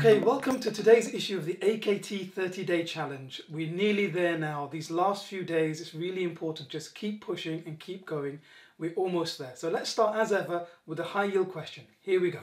Okay, welcome to today's issue of the AKT 30 Day Challenge. We're nearly there now. These last few days, it's really important. Just keep pushing and keep going. We're almost there. So let's start as ever with a high yield question. Here we go.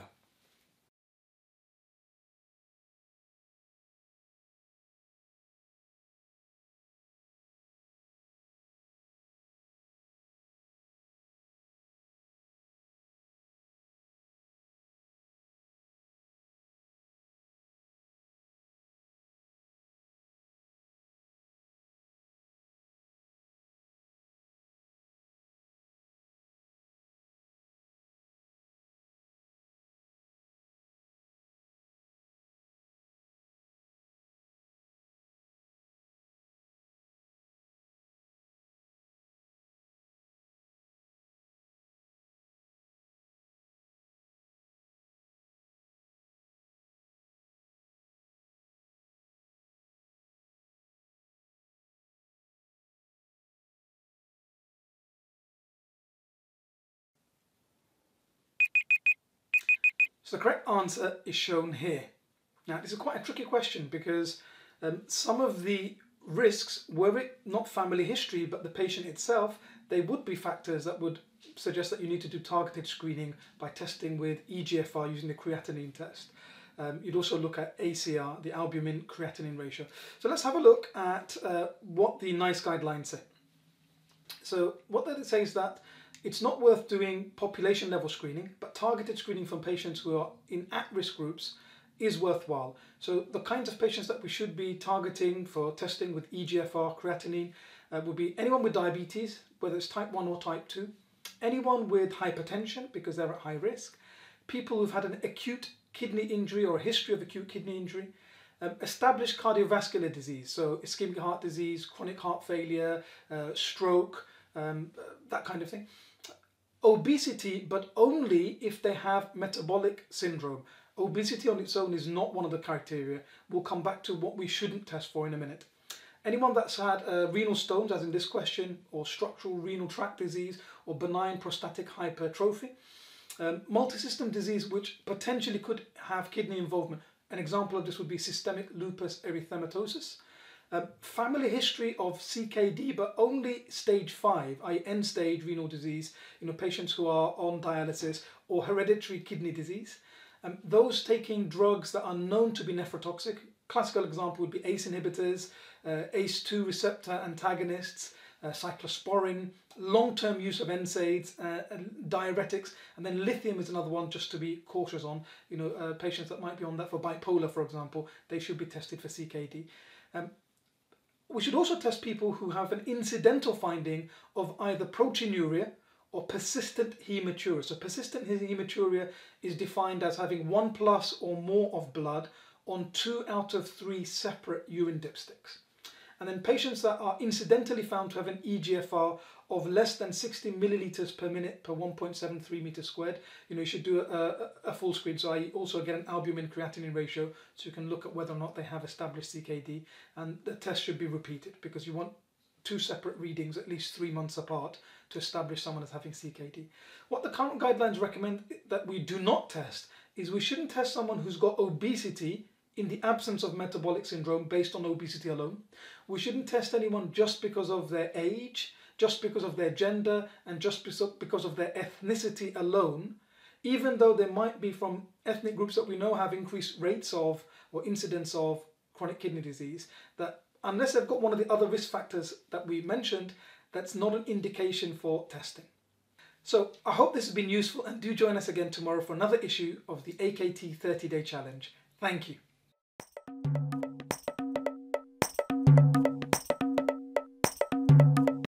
So the correct answer is shown here. Now this is quite a tricky question because um, some of the risks, were it not family history but the patient itself, they would be factors that would suggest that you need to do targeted screening by testing with EGFR using the creatinine test. Um, you'd also look at ACR, the albumin creatinine ratio. So let's have a look at uh, what the NICE guidelines say. So what they say is that it's not worth doing population level screening, but targeted screening from patients who are in at-risk groups is worthwhile. So the kinds of patients that we should be targeting for testing with EGFR creatinine uh, would be anyone with diabetes, whether it's type 1 or type 2, anyone with hypertension because they're at high risk, people who've had an acute kidney injury or a history of acute kidney injury, um, established cardiovascular disease, so ischemic heart disease, chronic heart failure, uh, stroke, um, that kind of thing obesity, but only if they have metabolic syndrome. Obesity on its own is not one of the criteria. We'll come back to what we shouldn't test for in a minute. Anyone that's had uh, renal stones, as in this question, or structural renal tract disease, or benign prostatic hypertrophy, um, multisystem disease which potentially could have kidney involvement. An example of this would be systemic lupus erythematosus. Um, family history of CKD, but only stage 5, i.e. end stage renal disease, you know, patients who are on dialysis or hereditary kidney disease. Um, those taking drugs that are known to be nephrotoxic, classical example would be ACE inhibitors, uh, ACE2 receptor antagonists, uh, cyclosporin, long-term use of NSAIDs, uh, diuretics, and then lithium is another one just to be cautious on. You know, uh, patients that might be on that for bipolar, for example, they should be tested for CKD. Um, we should also test people who have an incidental finding of either proteinuria or persistent hematuria. So persistent hematuria is defined as having one plus or more of blood on two out of three separate urine dipsticks. And then patients that are incidentally found to have an EGFR of less than 60 milliliters per minute per 1.73 meters squared, you know, you should do a, a, full screen. So I also get an albumin creatinine ratio so you can look at whether or not they have established CKD. And the test should be repeated because you want two separate readings at least three months apart to establish someone as having CKD. What the current guidelines recommend that we do not test is we shouldn't test someone who's got obesity in the absence of metabolic syndrome based on obesity alone. We shouldn't test anyone just because of their age, just because of their gender, and just because of their ethnicity alone, even though they might be from ethnic groups that we know have increased rates of or incidence of chronic kidney disease, that unless they've got one of the other risk factors that we mentioned, that's not an indication for testing. So I hope this has been useful and do join us again tomorrow for another issue of the AKT 30 Day Challenge. Thank you.